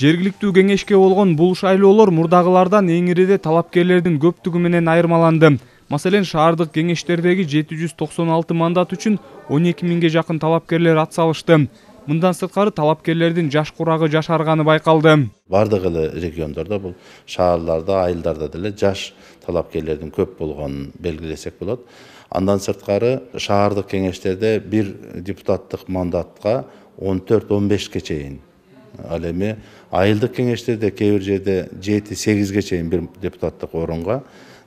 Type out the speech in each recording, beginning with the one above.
жергиликтүү кеңешке болгон бул шайлоолор мурдагылардан эң ириде талапкерлердин көптүгү менен айырмаланды. Маселен шаардык кеңештердеги жети жүз токсон алты мандат үчүн он эки миңге жакын талапкерлер ат салышты мындан сырткары талапкерлердин жаш курагы жашарганы байкалды баардык эле региондордо бул шаарларда айылдарда деле жаш талапкерлердин көп болгонун белгилесек болот андан сырткары шаардык кеңештерде бир депутаттык мандатка он төрт он бешке чейин ал эми айылдык кеңештерде кээ бир жерде жети сегизге чейин бир депутаттык орунга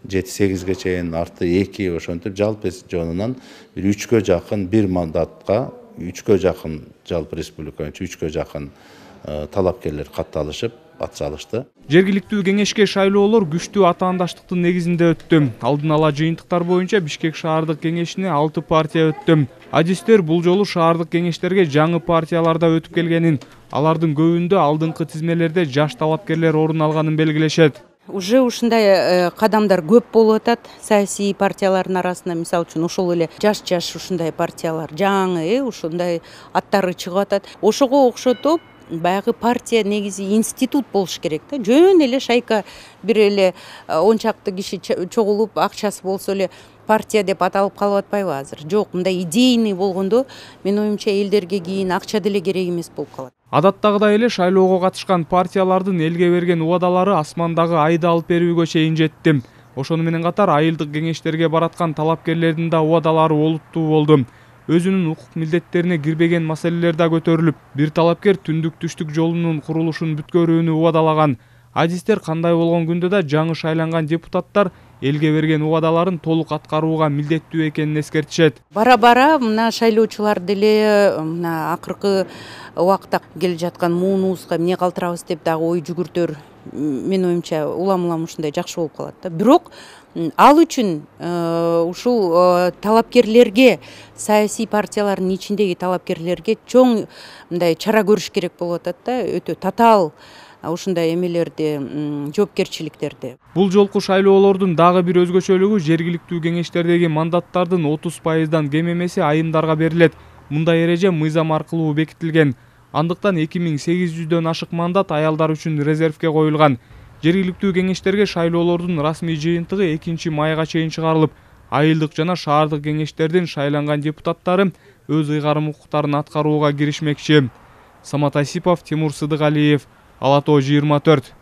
жети сегизге чейин арты эки ошентип жалпы жонунан бир үчкө жакын бир мандатка үчкө жакын жалпы республика боюнча үчкө жакын талапкерлер катталышып ат салышты жергиликтүү кеңешке шайлоолор күчтүү атаандаштыктын негизинде өттү. Алдын ала жыйынтыктар боюнча бишкек шаардык кеңешине алты партия өттү. Адистер бул жолу шаардык кеңештерге жаңы партиялар да өтүп келгенин алардын көбүндө алдыңкы тизмелерде жаш талапкерлер орун алганын белгилешет. Уже ушундай э, кадамдар көп болуп атат саясий партиялардын арасында мисалы үчүн ошол эле жаш жаш ушундай партиялар жаңы э ушундай аттары чыгып атат. Ошого окшотуп баягы партия негизи институт болуш керек да. Жөн эле шайка бир эле э, он чакты киши чогулуп акчасы болсо эле партия деп аталып калып атпайбы азыр? Жок мындай идейный болгондо менин оюмча элдерге кийин акча деле керек эмес болуп калат. Адаттагыдай эле шайлоого катышкан партиялардын элге берген убадалары асмандагы айды алып берүүгө чейин жетти. Ошону менен катар айылдык кеңештерге бараткан талапкерлердин да убадалары олуттуу болду өзүнүн укук милдеттерине кирбеген маселелер да көтөрүлүп бир талапкер түндүк түштүк жолунун курулушун бүткөрүүнү убадалаган. Адистер кандай болгон күндө да жаңы шайланган депутаттар элге берген убадаларын толук аткарууга милдеттүү экенин эскертишет. Бара бара мына шайлоочулар деле мына акыркы убакытта келе жаткан муунубузга эмне калтырабыз деп дагы ой жүгүртөр менин оюмча улам улам ушундай жакшы болуп калат да. Бирок ал үчүн э, ушул э, талапкерлерге саясий партиялардын ичиндеги талапкерлерге чоң мындай чара көрүш керек болуп атат да. Өтө татаал ушундай эмелерди жоопкерчиликтерди бул жолку шайлоолордун дагы бир өзгөчөлүгү жергиликтүү кеңештердеги мандаттардын отуз пайыздан кем эмеси айымдарга берилет. Мындай эреже мыйзам аркылуу бекитилген. Андыктан эки миң сегиз жүздөн ашык мандат аялдар үчүн резервке коюлган. Жергиликтүү кеңештерге шайлоолордун расмий жыйынтыгы экинчи майга чейин чыгарылып айылдык жана шаардык кеңештердин шайланган депутаттары өз ыйгарым укуктарын аткарууга киришмекчи. Самат осипов тимур сыдыгалиев алатау 24